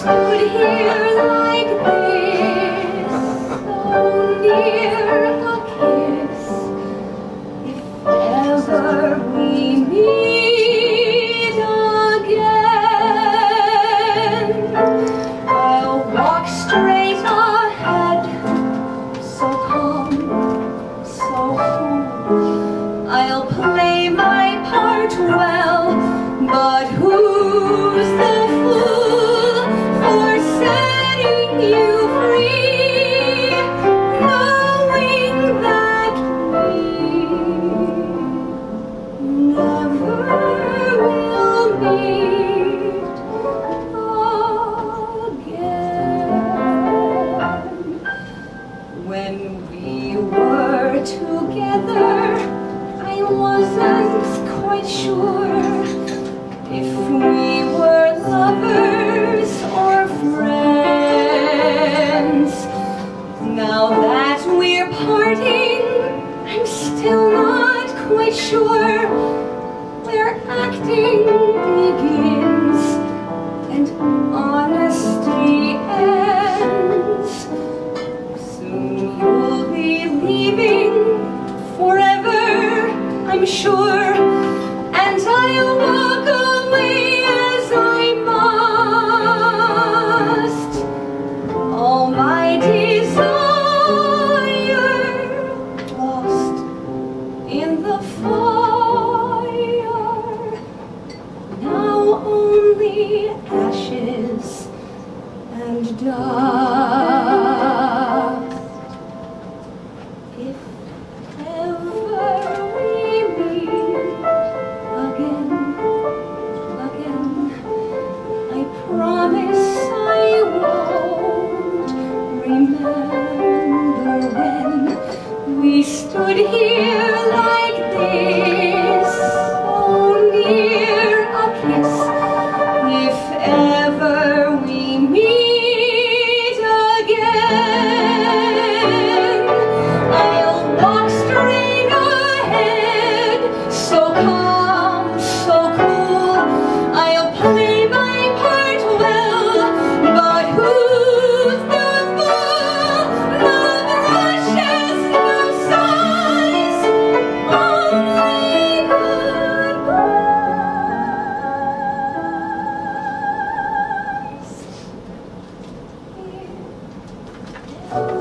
stood here like this, so near I wasn't quite sure if we were lovers or friends. Now that we're parting, I'm still not quite sure I'm sure, and I'll walk away as I must. All my desire lost in the fire. Now only ashes and dust. Here Amen.